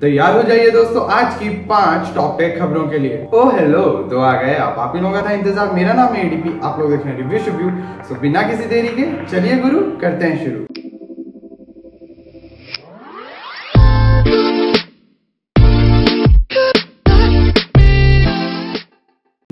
तैयार हो जाइए दोस्तों आज की पाँच टॉप टेक खबरों के लिए। ओ हेलो तो आ गए आप। आप ही लोगों का था इंतज़ार। मेरा नाम है एडीपी आप लोग देख रहे हैं रिव्यू शिव्यू सो बिना किसी देरी के, चलिए गुरु, करते हैं शुरू।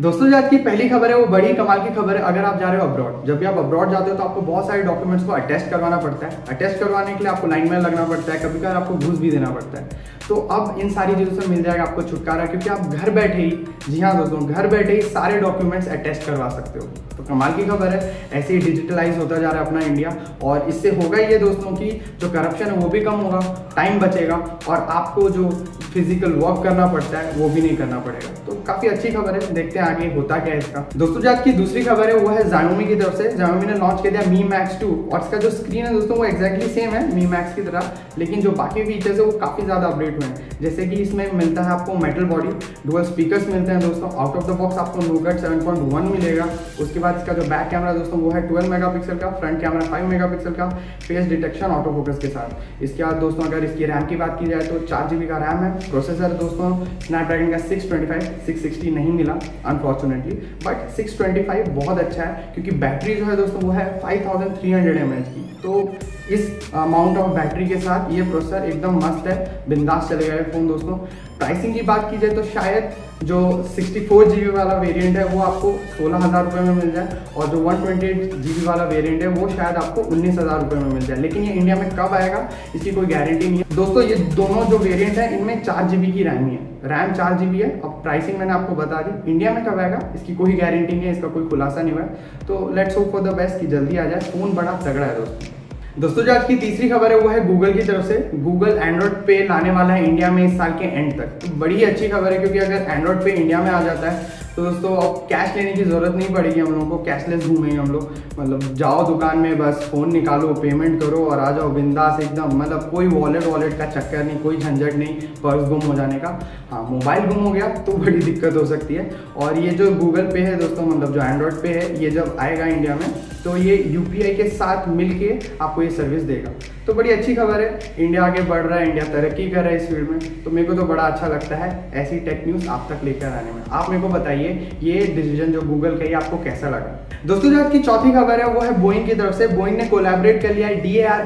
दोस्तों आज की पहली खबर है, वो बड़ी कमाल की खबर है। अगर आप जा रहे हो अब्रॉड जब भी आप अब्रॉड जाते हो तो आपको बहुत सारे डॉक्यूमेंट्स को अटेस्ट करवाना पड़ता है। अटेस्ट करवाने के लिए आपको लाइन में लगना पड़ता है कभी कभार आपको घूस भी देना पड़ता है। तो अब इन सारी चीज़ों से मिल जाएगा आपको छुटकारा, क्योंकि आप घर बैठे ही, जी हाँ दोस्तों, घर बैठे ही सारे डॉक्यूमेंट्स अटेस्ट करवा सकते हो। तो कमाल की खबर है, ऐसे ही डिजिटलाइज होता जा रहा है अपना इंडिया और इससे होगा ये दोस्तों की जो करप्शन है, वो भी कम होगा टाइम बचेगा, और आपको जो फ़िज़िकल वर्क करना पड़ता है, वो भी नहीं करना पड़ेगा। तो काफ़ी अच्छी खबर है, देखते हैं आगे होता क्या है इसका? दोस्तों, जो आज की दूसरी खबर है, वो है जायोमी की तरफ़ से। जायोमी ने लॉन्च कर दिया मी मैक्स टू और इसका जो स्क्रीन है दोस्तों, वो एक्जैक्टली सेम है मी मैक्स की तरह, लेकिन जो बाकी फीचर्स है, वो काफ़ी ज़्यादा अपडेट हुए हैं। जैसे कि इसमें मिलता है आपको मेटल बॉडी डुअल स्पीकर्स मिलते हैं दोस्तों। आउट ऑफ़ द बॉक्स आपको नोगट 7.1 मिलेगा। उसके बाद इसका जो बैक कैमरा दोस्तों, वो है 12 मेगापिक्सल का फ्रंट कैमरा 5 मेगापिक्सल का फेस डिटेक्शन ऑटो फोकस के साथ। इसके बाद दोस्तों, अगर इसकी रैम की बात की जाए तो चार का रैम है प्रोसेसर दोस्तों। स्नैपड्रैगन का 625 660 नहीं मिला। अनफॉर्चुनेटली बट 625 बहुत अच्छा है, क्योंकि बैटरी जो है दोस्तों वो है 5300 थाउज़ेंड की। तो इस अमाउंट ऑफ़ बैटरी के साथ ये प्रोसेसर एकदम मस्त है। बिंदास चलेगा ये फ़ोन दोस्तों। प्राइसिंग की बात की जाए तो शायद जो 64 जीबी वाला वेरिएंट है, वो आपको सोलह हज़ार रुपये में मिल जाए और जो 128 जीबी वाला वेरिएंट है, वो शायद आपको उन्नीस हज़ार रुपये में मिल जाए। लेकिन ये इंडिया में कब आएगा, इसकी कोई गारंटी नहीं है। दोस्तों, ये दोनों जो वेरियंट है, इनमें चार जीबी की रैम ही है। रैम चार जीबी है अब प्राइसिंग मैंने आपको बता दी। इंडिया में कब आएगा, इसकी कोई गारंटी नहीं है, इसका कोई खुलासा नहीं हुआ है। तो let's hope for the best कि जल्दी आ जाए। फ़ोन बड़ा तगड़ा है दोस्तों। दोस्तों, जो आज की तीसरी खबर है, वो है गूगल की तरफ़ से। गूगल एंड्रॉइड पे लाने वाला है इंडिया में इस साल के एंड तक। तो बड़ी अच्छी खबर है, क्योंकि अगर एंड्रॉइड पे इंडिया में आ जाता है तो दोस्तों, अब कैश लेने की ज़रूरत नहीं पड़ेगी हम लोगों को। कैशलेस घूमेंगे हम लोग। मतलब जाओ दुकान में, बस फ़ोन निकालो पेमेंट करो और आ जाओ बिंदास एकदम। मतलब कोई वॉलेट वॉलेट का चक्कर नहीं, कोई झंझट नहीं पर्स गुम हो जाने का। हाँ मोबाइल गुम हो गया तो बड़ी दिक्कत हो सकती है। और ये जो गूगल पे है दोस्तों मतलब जो एंड्रॉयड पे है, ये जब आएगा इंडिया में तो ये UPI के साथ मिल आपको ये सर्विस देगा। तो बड़ी अच्छी खबर है इंडिया आगे बढ़ रहा है इंडिया तरक्की कर रहा है इस फ़ील्ड में। तो मेरे को तो बड़ा अच्छा लगता है, ऐसी टेक न्यूज़ आप तक लेकर आने में। आप मेरे को बताइए ये डिसीज़न जो गूगल का ये आपको कैसा लगा? दोस्तों, जो की चौथी खबर है, वो है बोइंग की तरफ़ से। बोइंग ने कोलैबोरेट कर लिया है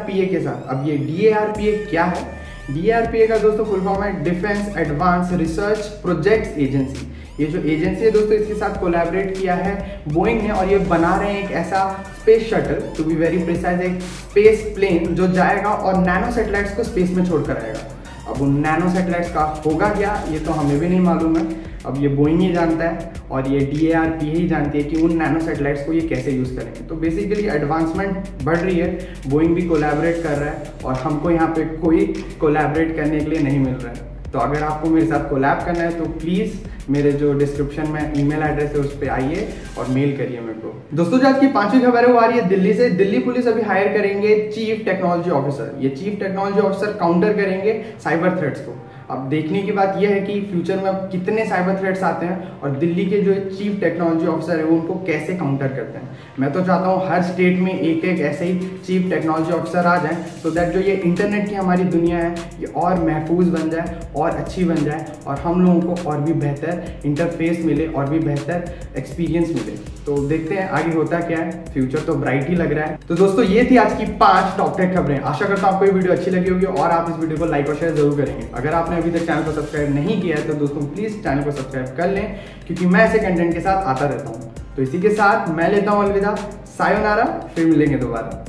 डी के साथ। अब ये डी क्या है? डी का दोस्तों फुल फॉर्म है defence advance research projects agency ये जो एजेंसी है दोस्तों, इसके साथ कोलैबोरेट किया है बोइंग ने और ये बना रहे हैं एक ऐसा space shuttle to be very precise एक स्पेस प्लेन जो जाएगा और नैनो सेटेलाइट्स को स्पेस में छोड़कर आएगा। अब उन नैनो सेटेलाइट का होगा क्या, ये तो हमें भी नहीं मालूम है। अब ये बोइंग ही जानता है और ये डी ए आर पी ही जानती है कि उन नैनो सेटेलाइट्स को ये कैसे यूज़ करेंगे। तो बेसिकली एडवांसमेंट बढ़ रही है बोइंग भी कोलैबोरेट कर रहा है और हमको यहाँ पे कोई कोलैबोरेट करने के लिए नहीं मिल रहा है। तो अगर आपको मेरे साथ कोलैब करना है तो प्लीज़ मेरे जो डिस्क्रिप्शन में ईमेल एड्रेस है, उस पर आइए और मेल करिए मेरे को। दोस्तों, जो आज की पांचवी खबर है, वो आ रही है दिल्ली से। दिल्ली पुलिस अभी हायर करेंगे चीफ टेक्नोलॉजी ऑफिसर ये चीफ टेक्नोलॉजी ऑफिसर काउंटर करेंगे साइबर थ्रेट्स को। अब देखने की बात यह है कि फ्यूचर में अब कितने साइबर थ्रेट्स आते हैं और दिल्ली के जो चीफ टेक्नोलॉजी ऑफिसर है, वो उनको कैसे काउंटर करते हैं? मैं तो चाहता हूँ हर स्टेट में एक एक ऐसे ही चीफ टेक्नोलॉजी ऑफिसर आ जाए तो दैट जो ये इंटरनेट की हमारी दुनिया है, ये और महफूज बन जाए, और अच्छी बन जाए, और हम लोगों को और भी बेहतर इंटरफेस मिले, और भी बेहतर एक्सपीरियंस मिले। तो देखते हैं आगे होता क्या है। फ्यूचर तो ब्राइट ही लग रहा है। तो दोस्तों, ये थी आज की पाँच टॉप टेक खबरें। आशा करता हूँ आपको ये वीडियो अच्छी लगी होगी, और आप इस वीडियो को लाइक और शेयर ज़रूर करेंगे। अगर आपने अभी तक चैनल को सब्सक्राइब नहीं किया है तो दोस्तों प्लीज़ चैनल को सब्सक्राइब कर लें, क्योंकि मैं ऐसे कंटेंट के साथ आता रहता हूँ। तो इसी के साथ मैं लेता हूँ अलविदा सायोनारा फिर मिलेंगे दोबारा।